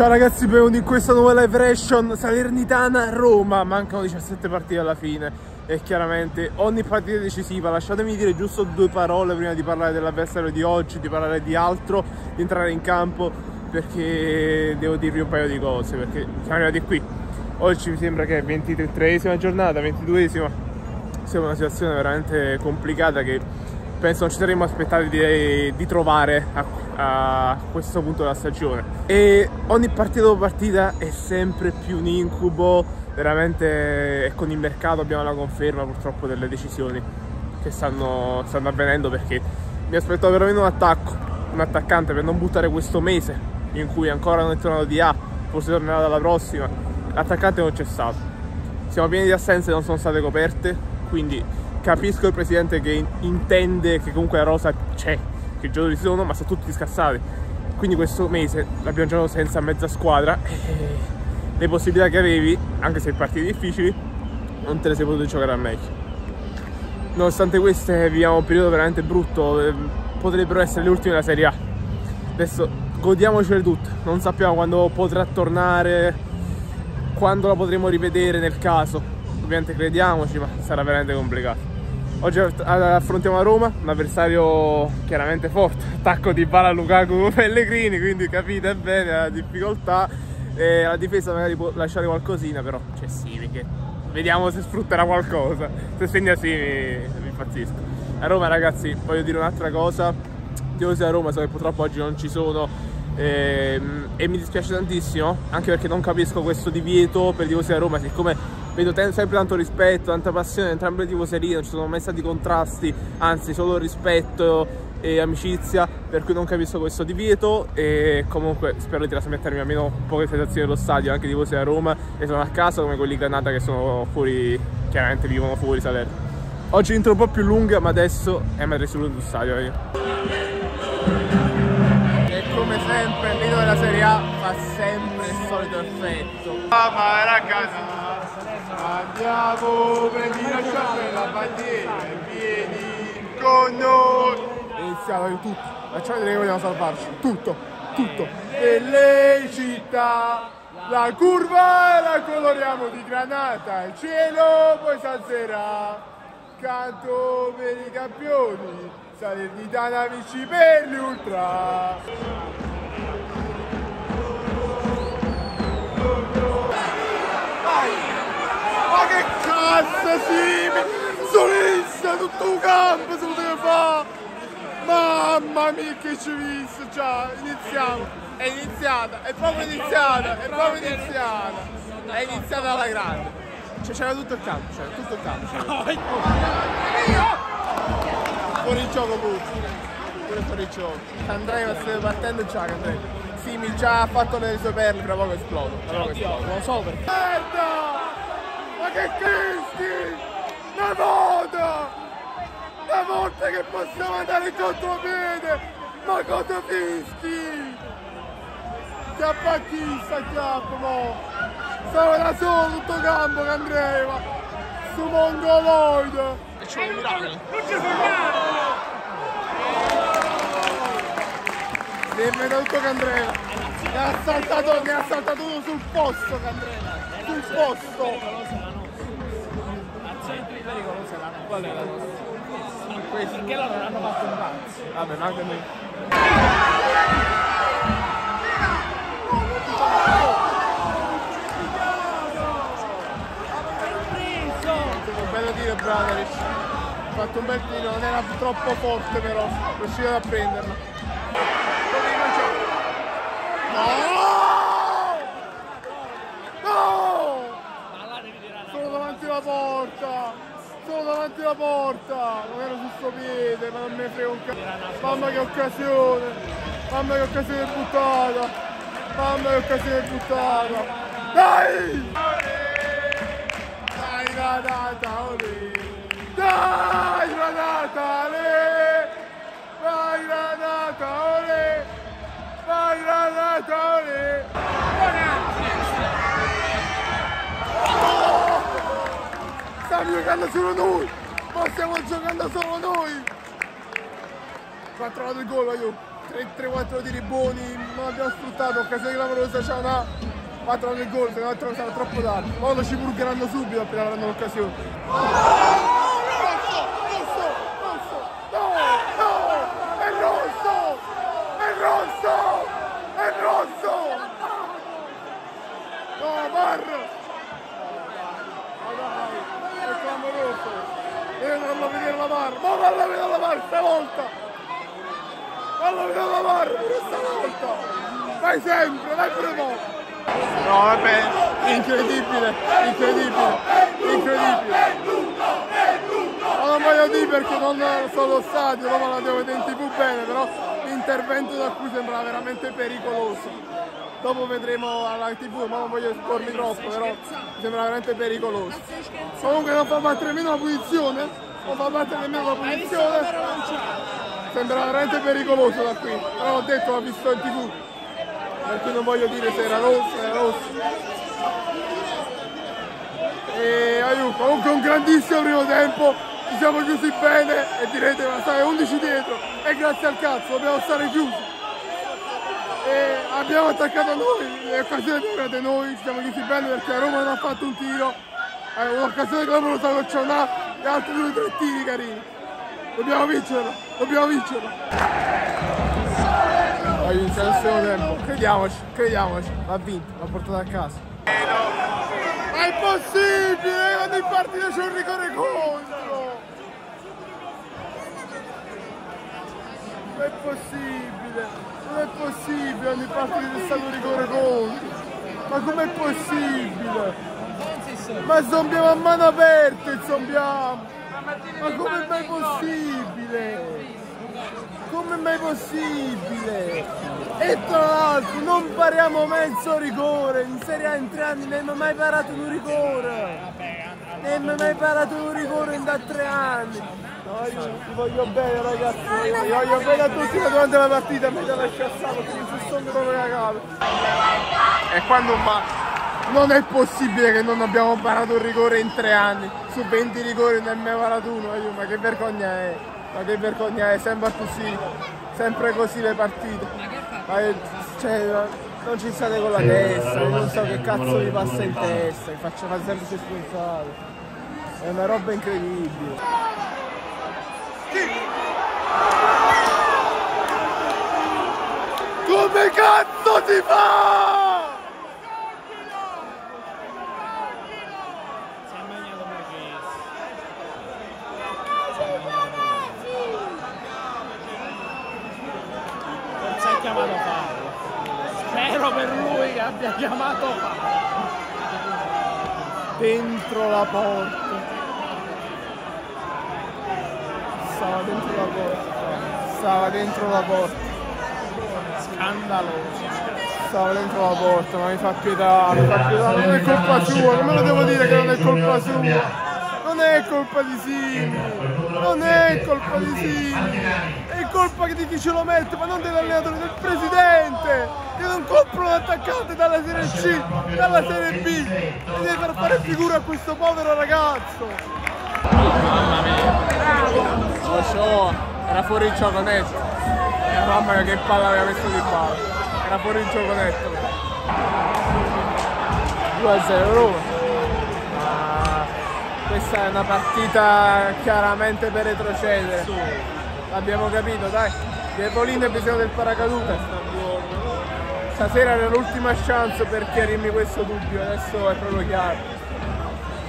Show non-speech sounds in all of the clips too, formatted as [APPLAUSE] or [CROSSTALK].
Ciao ragazzi, benvenuti in questa nuova live reaction Salernitana-Roma Mancano 17 partite alla fine E chiaramente ogni partita è decisiva. Lasciatemi dire giusto due parole prima di parlare dell'avversario di oggi Di parlare di altro, di entrare in campo Perché devo dirvi un paio di cose Perché siamo arrivati qui. Oggi mi sembra che è 23esima giornata, 22esima Siamo in una situazione veramente complicata che penso non ci saremmo aspettati di, di trovare a, a, questo punto della stagione. E ogni partita dopo partita è sempre più un incubo veramente e con il mercato abbiamo la conferma purtroppo delle decisioni che stanno, stanno avvenendo perché mi aspettavo veramente un attacco un attaccante per non buttare questo mese in cui ancora non è tornato di A forse tornerà dalla prossima. L'attaccante non c'è stato. Siamo pieni di assenze non sono state coperte quindi capisco il presidente che intende che comunque la rosa c'è, che i giocatori sono, ma sono tutti scassati. Quindi questo mese l'abbiamo giocato senza mezza squadra e le possibilità che avevi, anche se partite difficili, non te le sei potute giocare al meglio. Nonostante queste viviamo un periodo veramente brutto, eh, potrebbero essere le ultime della Serie A. Adesso godiamocele tutte, non sappiamo quando potrà tornare, quando la potremo rivedere nel caso. Ovviamente crediamoci, ma sarà veramente complicato. Oggi affrontiamo a Roma, un avversario chiaramente forte, [LAUGHS] attacco di Bala Lukaku [LAUGHS] Pellegrini, quindi capite bene la difficoltà. E la difesa magari può lasciare qualcosina, però cioè sì, perché vediamo se sfrutterà qualcosa. Se segna sì mi, mi impazzisco. A Roma ragazzi voglio dire un'altra cosa, tifosi a Roma so che purtroppo oggi non ci sono e, ehm, e mi dispiace tantissimo, anche perché non capisco questo divieto per i tifosi a Roma, siccome vedo sempre tanto rispetto, tanta passione, entrambe le tifoserie, non ci sono mai stati contrasti, anzi solo rispetto e amicizia, per cui non capisco questo divieto e comunque spero di trasmettermi almeno un po' le sensazioni dello stadio, anche tifosi a Roma e sono a casa come quelli Granata che sono fuori, chiaramente vivono fuori Salerno. Oggi l'intro un po' più lunga, ma adesso è mettere sullo stadio io. E come sempre il video della Serie A fa sempre il solito effetto. Ah, ma ragazzi Andiamo, prendi la sciarpa la bandiera e vieni con noi. Iniziamo di tutto. Facciamo vedere che vogliamo salvarci. Tutto, tutto. Nelle città la curva la coloriamo di granata, il cielo poi salzerà. Canto per i campioni, Salernitana amici per gli ultra. Assassini! Solista, tutto il campo se lo deve fare! Mamma mia che ci ho visto già! Iniziamo! È iniziata! È proprio iniziata! È proprio iniziata! È iniziata alla grande! Cioè c'era tutto il campo, c'era tutto il campo! [LAUGHS] Fuori gioco Buzzi! Pure fuori gioco! Andrea sta partendo già Andrea! Sì, mi già ha fatto le sue perle, tra poco esplodo. Poco esplodo. Non so perché. Merda! Che Cristi! Una volta! Una volta che possiamo andare in contropiede! Ma cosa fischi? Ti abbattista chiappo, mo! Stavo da solo tutto campo che andreva! Su mongoloid! E c'è un miracolo! Non ci fermare! Dimmi tutto Candreva! Mi ha saltato, mi ha saltato sul posto Candreva! Sul posto! Pericolose la nostra. Qual è la nostra? Finché loro non hanno fatto un cazzo. Vabbè, ma anche noi. bello tiro Bradaric ha fatto un bel tiro non era troppo forte però riuscito a prenderlo no no sono davanti porta solo davanti alla porta, non ero su sto piede, ma non me frega un cazzo. Mamma che occasione, mamma che occasione buttata, mamma che occasione buttata. Dai! Dai granata, olè! Dai giocando solo noi! Ma stiamo giocando solo noi! 4 lato il gol, io 3-4 tiri buoni, non abbiamo sfruttato occasione clamorosa, c'è una fatto il gol, se no è stato troppo tardi. Ora lo ci purgheranno subito appena avranno l'occasione. Rosso! Rosso! È rosso! È rosso! È rosso! No, Bar! Ma dai, è clamoroso! A vedere la Bar! Ma fallo vedere la Bar stavolta! Fallo vedere la Bar pure stavolta! Vai sempre, vai pure mo! No, vabbè, incredibile, incredibile, incredibile. Ma non voglio dire perché non sono allo stadio, Roma la devo vedere in tv bene, però l'intervento da qui sembra veramente pericoloso. Dopo vedremo alla tv, ma non voglio espormi troppo, però mi sembra veramente pericoloso. Comunque non fa battere nemmeno la punizione, non fa battere nemmeno la punizione. Sembra veramente pericoloso da qui, però l'ho detto, l'ho visto in tv. Perché non voglio dire se era rosso, era rosso. E aiuto, comunque un grandissimo primo tempo, ci siamo chiusi bene e direte ma stai 11 dietro. E grazie al cazzo dobbiamo stare chiusi. E abbiamo attaccato noi, le occasioni abbiamo create noi, ci siamo chiusi bene perché Roma non ha fatto un tiro, eh, un'occasione clamorosa con Cionà e altri due tiri carini. Dobbiamo vincerlo, dobbiamo vincerlo ha iniziato il secondo tempo. Crediamoci, crediamoci. Va vinto, l'ha portato a casa. Ma è possibile! Ogni partita c'è un rigore contro! Non è possibile! Non è possibile! Ogni partita c'è stato un rigore contro! Ma com'è possibile? Ma zombiamo a mano aperte, zombiamo! Ma com'è mai possibile? Come mai possibile? E tra l'altro non pariamo mezzo rigore, in Serie A in tre anni non abbiamo mai parato un rigore. Non abbiamo mai parato un rigore da tre anni. No, io voglio bene ragazzi, vi voglio bene a tutti durante la partita mi da lasciare stare perché mi sono proprio cagato. E quando ma non è possibile che non abbiamo parato un rigore in tre anni, su 20 rigori non ne abbiamo parato uno, ma che vergogna è. Ma che vergogna è, sempre così, sempre così le partite. Ma cioè, non ci state con la testa, io non so che cazzo vi passa in testa, vi faccio fare sempre responsabile. È una roba incredibile. Come cazzo si fa? Per lui che abbia chiamato. Dentro la porta. Stava dentro la porta. Stava dentro la porta. Scandaloso. Stava dentro la porta, ma mi fa pietà, mi fa pietà, non è colpa sua, come lo devo dire che non è colpa sua? Non è colpa di Simi, non è colpa di Simi, colpa di chi ce lo mette, ma non dell'allenatore, del presidente, che non comprano l'attaccante dalla Serie C, dalla Serie B, e deve far fare figura a questo povero ragazzo. Mamma mia. Lo so, era fuori il gioco netto. Eh, mamma mia che palla aveva messo di palla. Era fuori il gioco netto. 2 a 0 Roma questa è una partita chiaramente per retrocedere. L'abbiamo capito, dai. Diepolino ha bisogno del paracadute. Stasera era l'ultima chance per chiarirmi questo dubbio, adesso è proprio chiaro.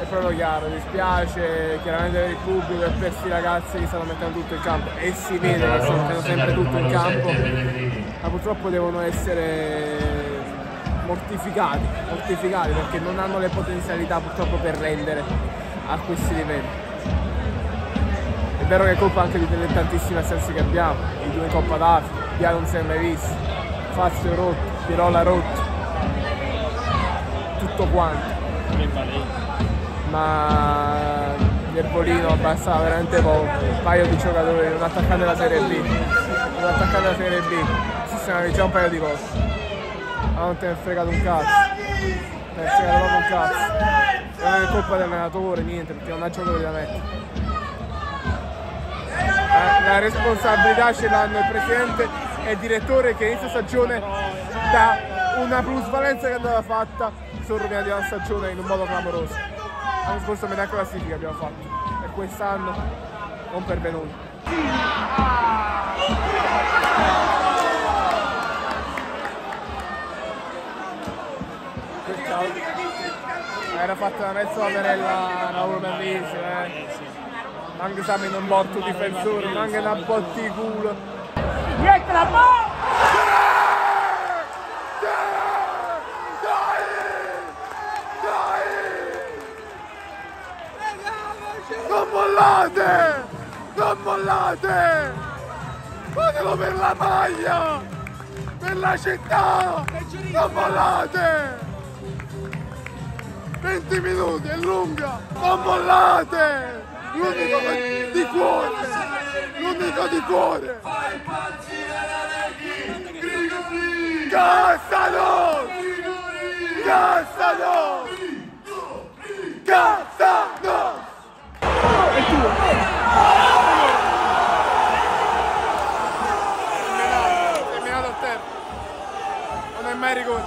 È proprio chiaro, mi spiace chiaramente per il pubblico e per questi ragazzi che stanno mettendo tutto in campo e si vede che stanno mettendo sempre tutto in campo, ma purtroppo devono essere mortificati, mortificati perché non hanno le potenzialità purtroppo per rendere a questi livelli. È vero che è colpa anche delle tantissime assenze che abbiamo, i due in Coppa d'Africa, Via non si è mai visto, Fazio rotto, Pirola rotto, tutto quanto. Ma Gerbolino bastava veramente poco, un paio di giocatori, un attaccante della Serie B, un attaccante della Serie B, sistemare già un paio di cose. Ma non te ne è fregato un cazzo, te ne è fregato proprio un cazzo. Non è colpa dell'allenatore, niente, perché non ha giocatori da mettere. La, la responsabilità ce l'hanno il presidente e il direttore che inizia stagione da una plusvalenza che andava fatta sono rovinati la stagione in un modo clamoroso. L'anno scorso metà classifica abbiamo fatto e quest'anno non pervenuto. Era fatta una mezza paperella Raul Bellisi, eh. Anche se mi non porto difensore, anche una botti di culo. Niente la palla! Non mollate! Non mollate! Fatelo per la maglia! Per la città! Non mollate! 20 minuti, è lunga! Non mollate! L'unico di cuore! L'unico di cuore! Cassano! Cassano! Cassano! Si è menato a terra. Non è mai rigore.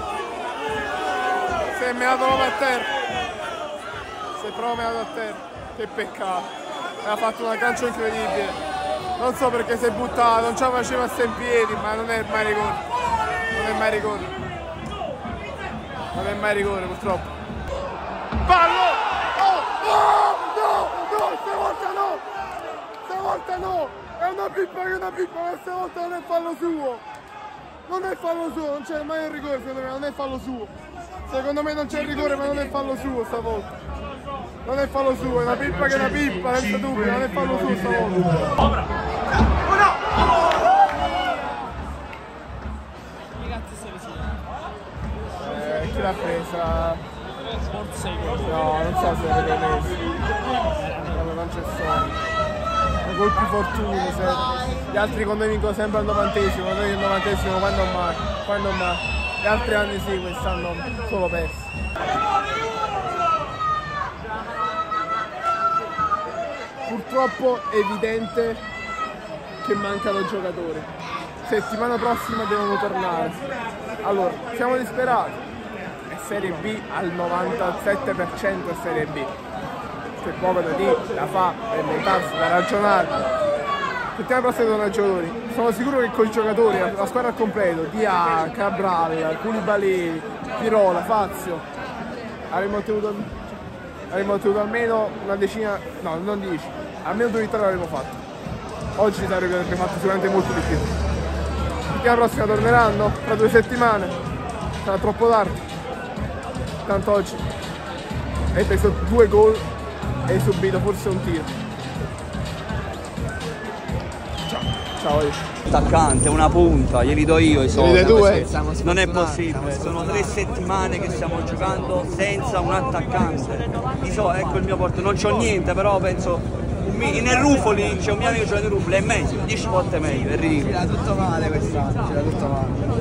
Si è menato proprio a terra. Si è proprio menato a terra. Che peccato. Ha fatto una calcio incredibile. Non so perché si è buttato, non ce la faceva a in piedi, ma non è mai rigore. Non è mai rigore. Non è mai rigore purtroppo. Fallo! Oh! Oh! No! No! Stavolta no! Stavolta no! È una pippa che è una pippa, ma stavolta non è fallo suo! Non è fallo suo, non c'è mai il rigore secondo me, non è fallo suo! Secondo me non c'è il rigore ma non è fallo suo stavolta! Non è fallo suo, è una pippa che è una pippa, senza dubbio, non è fallo suo stavolta! Eh, chi l'ha presa? Forse No, non so se l'avete messo. Proprio non c'è solo. Colpi fortuni, se gli altri quando vincono sempre al novantesimo, noi il novantesimo quando mai, quando mai. Gli altri anni sì, quest'anno solo persi. Purtroppo è evidente che mancano giocatori. Settimana prossima devono tornare. Allora, siamo disperati. È Serie B al 97% è Serie B. Poco da dire, da fa, da inventarsi, da ragionare. Settimana prossima i giocatori. Sono sicuro che con i giocatori, la, la squadra al completo, Dia, Cabral, Koulibaly, Pirola, Fazio, avremmo ottenuto, avremmo ottenuto almeno una decina, no, non dieci, almeno due vittorie avremmo fatto. Oggi avrebbe fatto sicuramente molto di più. Settimana prossima torneranno, tra due settimane, sarà troppo tardi. Tanto oggi hai preso due gol e hai subito forse un tiro. Ciao, attaccante, una punta, glieli do io i soldi. tu, eh? Non è possibile, sono tre settimane che stiamo giocando senza un attaccante. Di so, ecco il mio porto, non c'ho niente, però penso nel Rufoli c'è un mio amico che gioca nel Rufoli, è meglio, 10 volte meglio, è ridicolo. C'era tutto male quest'anno, c'era tutto male.